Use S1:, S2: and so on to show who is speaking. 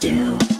S1: do.